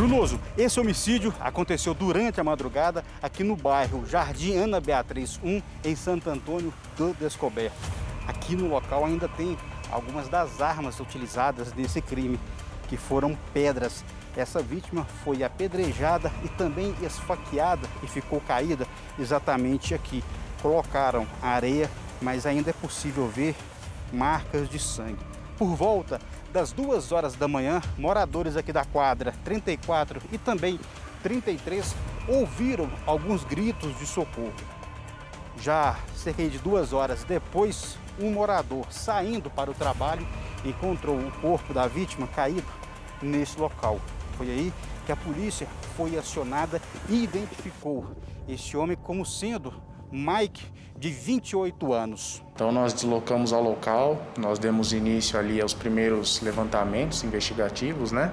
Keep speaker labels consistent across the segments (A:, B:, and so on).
A: Brunoso, esse homicídio aconteceu durante a madrugada aqui no bairro Jardim Ana Beatriz 1, em Santo Antônio do Descoberto. Aqui no local ainda tem algumas das armas utilizadas nesse crime, que foram pedras. Essa vítima foi apedrejada e também esfaqueada e ficou caída exatamente aqui. Colocaram areia, mas ainda é possível ver marcas de sangue. Por volta das duas horas da manhã, moradores aqui da quadra 34 e também 33 ouviram alguns gritos de socorro. Já cerca de duas horas depois, um morador saindo para o trabalho encontrou o corpo da vítima caído nesse local. Foi aí que a polícia foi acionada e identificou esse homem como sendo Mike, de 28 anos.
B: Então nós deslocamos ao local, nós demos início ali aos primeiros levantamentos investigativos, né?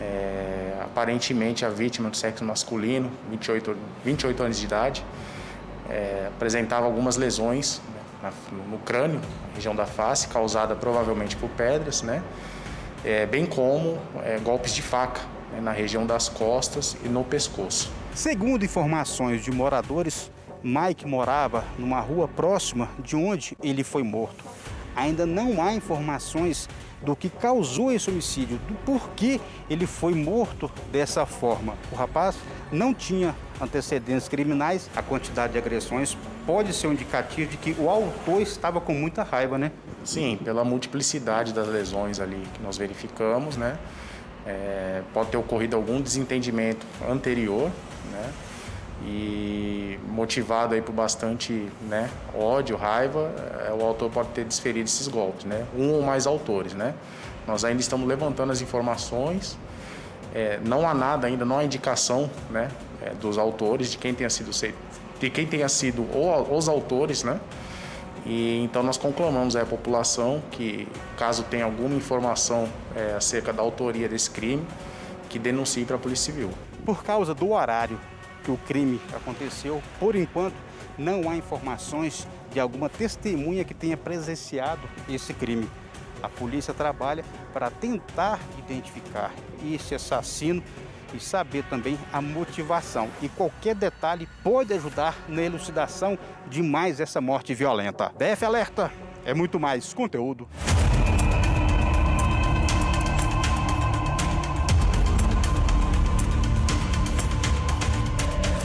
B: É, aparentemente a vítima do sexo masculino, 28, 28 anos de idade, é, apresentava algumas lesões né, no crânio, na região da face, causada provavelmente por pedras, né? É, bem como é, golpes de faca né, na região das costas e no pescoço.
A: Segundo informações de moradores, Mike morava numa rua próxima de onde ele foi morto. Ainda não há informações do que causou esse homicídio, do porquê ele foi morto dessa forma. O rapaz não tinha antecedentes criminais, a quantidade de agressões pode ser um indicativo de que o autor estava com muita raiva, né?
B: Sim, pela multiplicidade das lesões ali que nós verificamos, né? É, pode ter ocorrido algum desentendimento anterior, né? e motivado aí por bastante né, ódio, raiva, é, o autor pode ter desferido esses golpes, né? Um ou mais autores, né? Nós ainda estamos levantando as informações, é, não há nada ainda, não há indicação, né, é, dos autores de quem tenha sido de quem tenha sido os autores, né? E então nós conclamamos a população que, caso tenha alguma informação é, acerca da autoria desse crime, que denuncie para a Polícia Civil.
A: Por causa do horário que o crime aconteceu. Por enquanto, não há informações de alguma testemunha que tenha presenciado esse crime. A polícia trabalha para tentar identificar esse assassino e saber também a motivação. E qualquer detalhe pode ajudar na elucidação de mais essa morte violenta. BF Alerta é muito mais conteúdo.